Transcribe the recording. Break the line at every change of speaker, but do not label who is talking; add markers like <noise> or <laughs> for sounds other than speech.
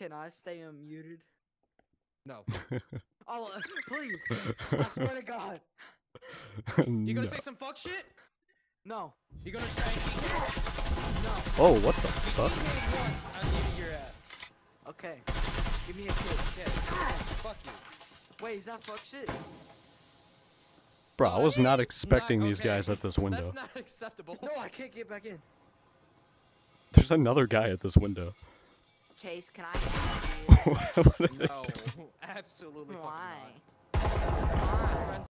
Can I stay unmuted?
No. <laughs>
Oh, uh, <laughs> please. I <laughs> swear to God.
You gonna
No.
say some fuck shit?
No.
You gonna say and keep?
No.
Oh, what the fuck?
keep me once, I'm eating your ass.
Okay. Give me a kiss.
Okay. Fuck you.
Wait, is that fuck shit?
Bro, I was
is
not
not
expecting these
okay.
guys at this window.
That's not acceptable.
No, I can't get back in.
There's another guy at this window.
Chase, can I <laughs> have you?
What are they
No, absolutely fucking
Why?
not.
Why?